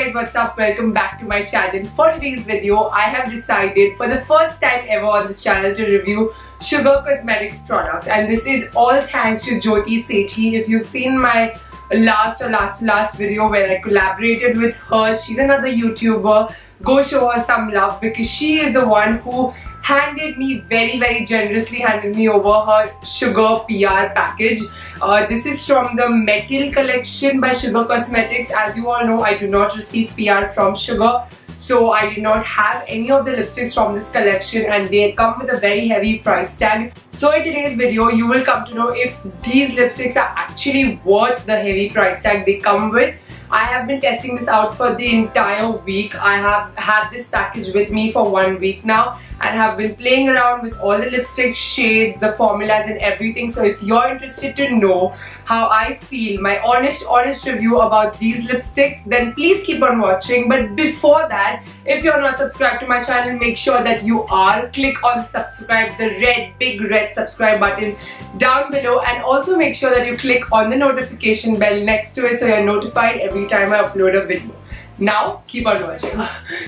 guys, what's up? Welcome back to my channel. For today's video, I have decided for the first time ever on this channel to review Sugar Cosmetics products and this is all thanks to Jyoti Sethi. If you've seen my last or last last video where I collaborated with her, she's another YouTuber. Go show her some love because she is the one who handed me very very generously handed me over her sugar PR package. Uh, this is from the Mettle collection by Sugar Cosmetics. As you all know, I do not receive PR from Sugar. So I did not have any of the lipsticks from this collection and they come with a very heavy price tag. So in today's video, you will come to know if these lipsticks are actually worth the heavy price tag they come with. I have been testing this out for the entire week. I have had this package with me for one week now and have been playing around with all the lipstick shades, the formulas and everything. So if you're interested to know how I feel, my honest, honest review about these lipsticks, then please keep on watching. But before that, if you're not subscribed to my channel, make sure that you are. Click on subscribe, the red, big red subscribe button down below. And also make sure that you click on the notification bell next to it so you're notified every time I upload a video. Now, keep on watching.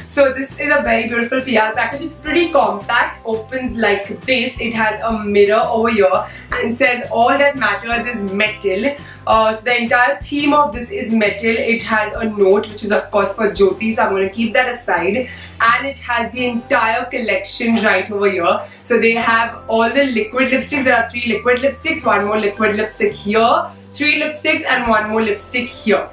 So this is a very beautiful PR package. It's pretty compact, opens like this. It has a mirror over here and says all that matters is Mettle. Uh, so the entire theme of this is metal. It has a note which is of course for Jyoti so I'm going to keep that aside. And it has the entire collection right over here. So they have all the liquid lipsticks. There are three liquid lipsticks, one more liquid lipstick here, three lipsticks and one more lipstick here.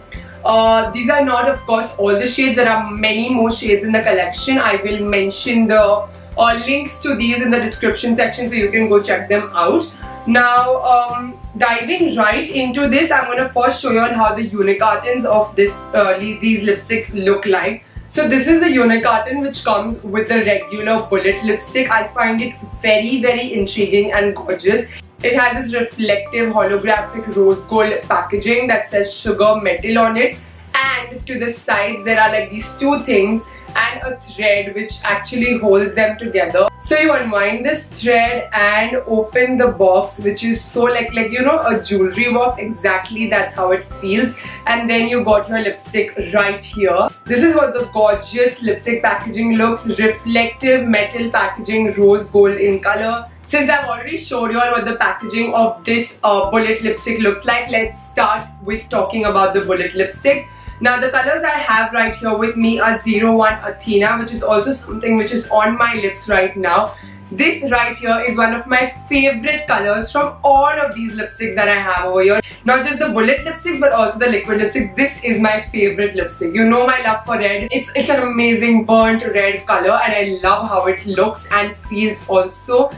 Uh, these are not of course all the shades, there are many more shades in the collection. I will mention the uh, links to these in the description section so you can go check them out. Now um, diving right into this, I'm going to first show you all how the unicartons of this uh, these lipsticks look like. So this is the unicarton which comes with the regular bullet lipstick. I find it very very intriguing and gorgeous. It has this reflective holographic rose gold packaging that says sugar Mettle on it. And to the sides there are like these two things and a thread which actually holds them together. So you unwind this thread and open the box which is so like like you know a jewelry box. Exactly that's how it feels. And then you got your lipstick right here. This is what the gorgeous lipstick packaging looks. Reflective metal packaging rose gold in color since I've already showed you all what the packaging of this uh, bullet lipstick looks like, let's start with talking about the bullet lipstick. Now the colors I have right here with me are 01 Athena which is also something which is on my lips right now. This right here is one of my favorite colors from all of these lipsticks that I have over here. Not just the bullet lipstick but also the liquid lipstick. This is my favorite lipstick. You know my love for red. It's, it's an amazing burnt red color and I love how it looks and feels also.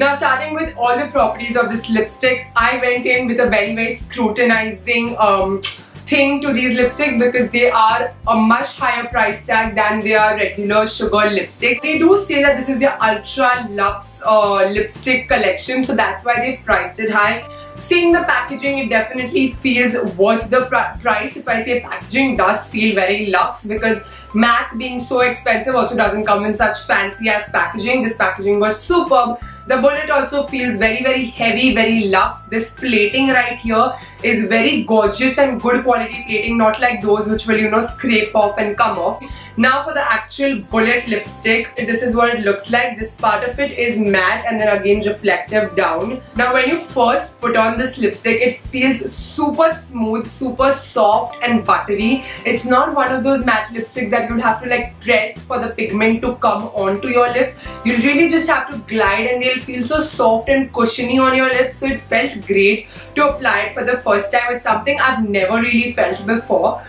Now starting with all the properties of this lipstick, I went in with a very very scrutinizing um, thing to these lipsticks because they are a much higher price tag than their regular sugar lipsticks. They do say that this is their ultra luxe uh, lipstick collection so that's why they've priced it high. Seeing the packaging, it definitely feels worth the pr price. If I say packaging does feel very luxe because MAC being so expensive also doesn't come in such fancy as packaging. This packaging was superb. The bullet also feels very very heavy, very luxe. This plating right here is very gorgeous and good quality plating, not like those which will you know scrape off and come off. Now for the actual bullet lipstick, this is what it looks like. This part of it is matte and then again reflective down. Now when you first put on this lipstick, it feels super smooth, super soft and buttery. It's not one of those matte lipsticks that you'd have to like press for the pigment to come onto your lips. You really just have to glide and they'll feel so soft and cushiony on your lips. So it felt great to apply it for the first time. It's something I've never really felt before.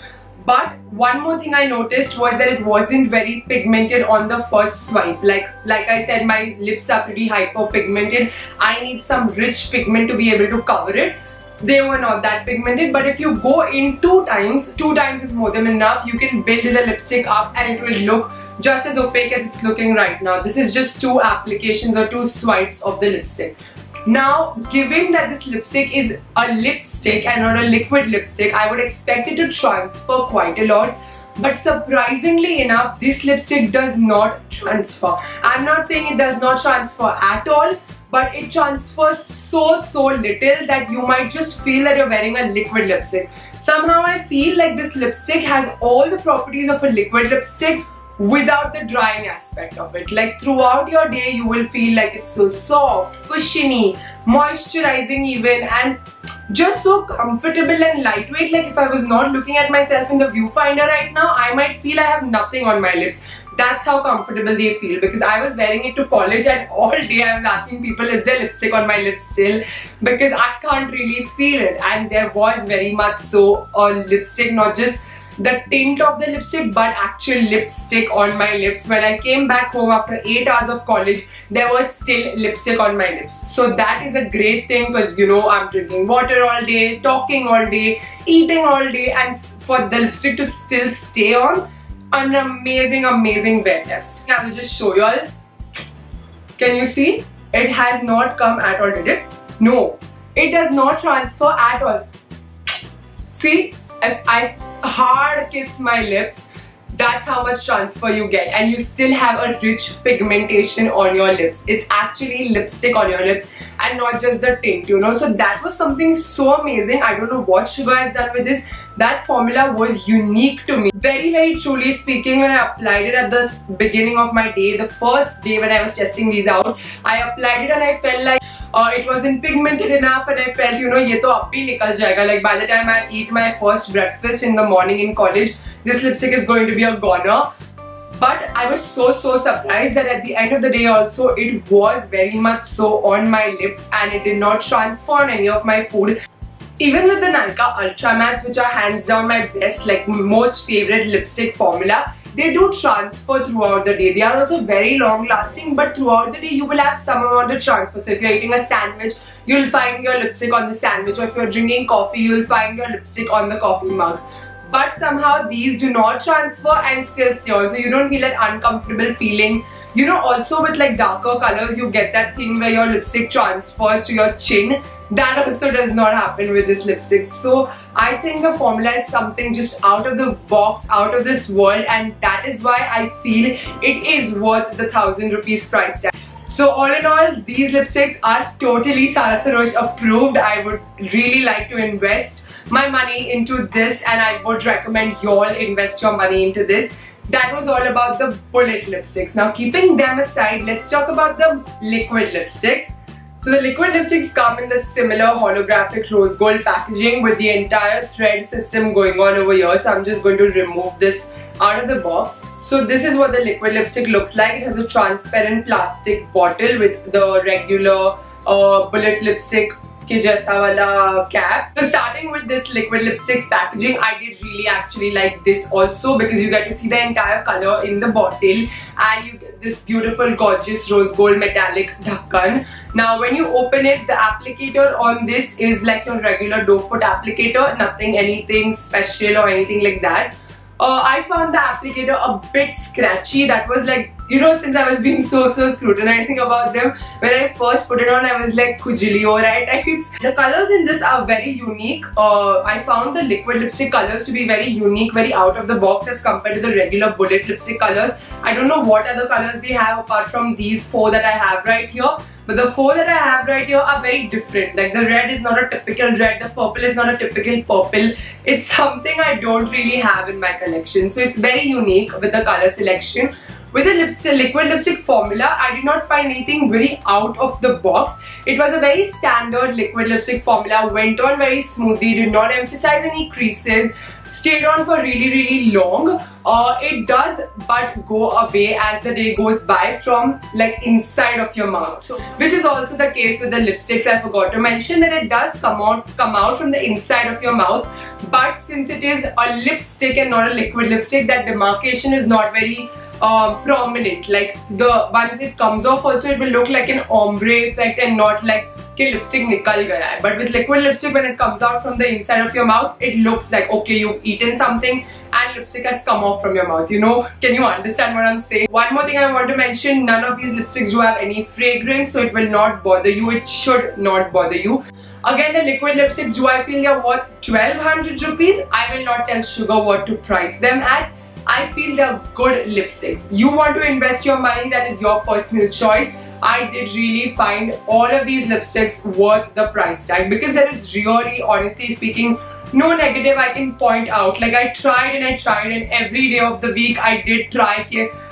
But one more thing I noticed was that it wasn't very pigmented on the first swipe. Like, like I said, my lips are pretty hyper pigmented. I need some rich pigment to be able to cover it. They were not that pigmented, but if you go in two times, two times is more than enough. You can build the lipstick up and it will look just as opaque as it's looking right now. This is just two applications or two swipes of the lipstick. Now, given that this lipstick is a lipstick and not a liquid lipstick, I would expect it to transfer quite a lot. But surprisingly enough, this lipstick does not transfer. I'm not saying it does not transfer at all, but it transfers so so little that you might just feel that you're wearing a liquid lipstick. Somehow I feel like this lipstick has all the properties of a liquid lipstick without the drying aspect of it. Like throughout your day, you will feel like it's so soft, cushiony, moisturizing even and just so comfortable and lightweight. Like if I was not looking at myself in the viewfinder right now, I might feel I have nothing on my lips. That's how comfortable they feel because I was wearing it to college and all day I was asking people is there lipstick on my lips still because I can't really feel it and there was very much so a lipstick not just the tint of the lipstick but actual lipstick on my lips. When I came back home after 8 hours of college, there was still lipstick on my lips. So that is a great thing because you know I'm drinking water all day, talking all day, eating all day and for the lipstick to still stay on, an amazing amazing wear test. I will just show you all. Can you see? It has not come at all, did it? No, it does not transfer at all. See, if I hard kiss my lips, that's how much transfer you get and you still have a rich pigmentation on your lips. It's actually lipstick on your lips and not just the tint, you know. So that was something so amazing. I don't know what Sugar has done with this. That formula was unique to me. Very, very truly speaking, when I applied it at the beginning of my day, the first day when I was testing these out, I applied it and I felt like uh, it wasn't pigmented enough and I felt you know to nikal jayega like by the time I eat my first breakfast in the morning in college this lipstick is going to be a goner. But I was so so surprised that at the end of the day also it was very much so on my lips and it did not transfer on any of my food even with the Nykaa Ultra Mattes which are hands down my best like most favorite lipstick formula they do transfer throughout the day. They are also very long lasting but throughout the day you will have some amount of transfer. So if you're eating a sandwich, you'll find your lipstick on the sandwich or if you're drinking coffee, you'll find your lipstick on the coffee mug. But somehow these do not transfer and still stay on. So you don't feel that uncomfortable feeling you know also with like darker colors you get that thing where your lipstick transfers to your chin. That also does not happen with this lipstick. So I think the formula is something just out of the box out of this world and that is why I feel it is worth the thousand rupees price tag. So all in all, these lipsticks are totally Sarah Sarosh approved. I would really like to invest my money into this and I would recommend you all invest your money into this that was all about the bullet lipsticks. Now keeping them aside, let's talk about the liquid lipsticks. So the liquid lipsticks come in the similar holographic rose gold packaging with the entire thread system going on over here. So I'm just going to remove this out of the box. So this is what the liquid lipstick looks like. It has a transparent plastic bottle with the regular uh, bullet lipstick के जैसा वाला cap. So starting with this liquid lipsticks packaging, I did really actually like this also because you get to see the entire color in the bottle and you get this beautiful gorgeous rose gold metallic dhakkan. Now when you open it, the applicator on this is like your regular doe foot applicator, nothing anything special or anything like that. Uh, I found the applicator a bit scratchy. That was like, you know, since I was being so, so scrutinizing about them, when I first put it on, I was like, Kujili, right types. The colors in this are very unique. Uh, I found the liquid lipstick colors to be very unique, very out of the box as compared to the regular bullet lipstick colors. I don't know what other colors they have apart from these four that I have right here. But the four that I have right here are very different. Like the red is not a typical red, the purple is not a typical purple. It's something I don't really have in my collection. So it's very unique with the color selection. With the lipstick, liquid lipstick formula, I did not find anything very out of the box. It was a very standard liquid lipstick formula, went on very smoothly, did not emphasize any creases, stayed on for really really long. Uh, it does but go away as the day goes by from like inside of your mouth. So which is also the case with the lipsticks I forgot to mention that it does come out come out from the inside of your mouth. But since it is a lipstick and not a liquid lipstick that demarcation is not very uh, prominent like the once it comes off also it will look like an ombre effect and not like कि lipstick निकल गया है but with liquid lipstick when it comes out from the inside of your mouth it looks like okay you've eaten something and lipstick has come off from your mouth you know can you understand what I'm saying one more thing I want to mention none of these lipsticks do have any fragrance so it will not bother you it should not bother you again the liquid lipsticks do I feel they're worth 1200 rupees I will not tell sugar what to price them at I feel they're good lipsticks. You want to invest your money, that is your personal choice. I did really find all of these lipsticks worth the price tag because there is really honestly speaking no negative I can point out like I tried and I tried and every day of the week I did try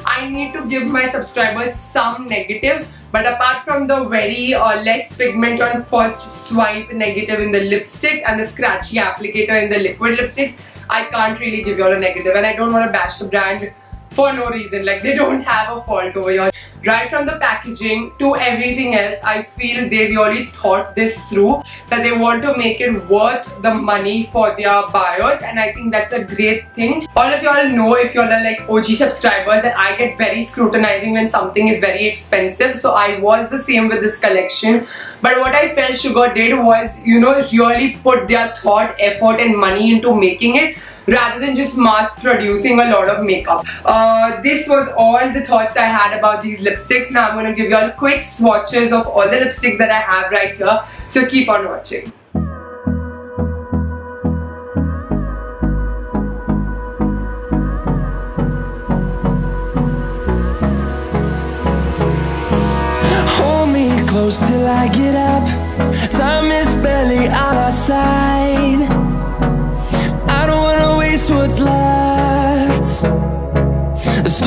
I need to give my subscribers some negative but apart from the very uh, less pigment on first swipe negative in the lipstick and the scratchy applicator in the liquid lipsticks I can't really give you all a negative and I don't want to bash the brand for no reason like they don't have a fault over here. Right from the packaging to everything else I feel they really thought this through that they want to make it worth the money for their buyers and I think that's a great thing. All of y'all know if are like OG subscribers that I get very scrutinizing when something is very expensive so I was the same with this collection. But what I felt Sugar did was you know really put their thought effort and money into making it rather than just mass producing a lot of makeup. Uh, this was all the thoughts I had about these lipsticks. Now I'm going to give you all quick swatches of all the lipsticks that I have right here. So keep on watching. Hold me close till I get up Time is barely on our side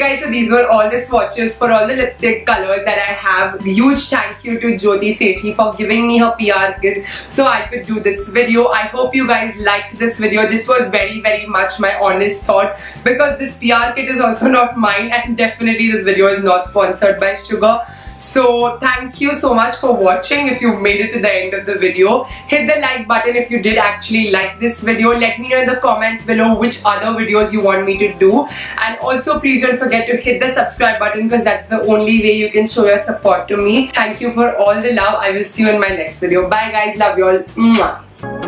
these were all the swatches for all the lipstick colors that I have. Huge thank you to Jyoti Sethi for giving me her PR kit so I could do this video. I hope you guys liked this video. This was very very much my honest thought because this PR kit is also not mine and definitely this video is not sponsored by Sugar. So thank you so much for watching. If you've made it to the end of the video, hit the like button if you did actually like this video. Let me know in the comments below which other videos you want me to do. And also please don't forget to hit the subscribe button because that's the only way you can show your support to me. Thank you for all the love. I will see you in my next video. Bye guys. Love you all. Mwah.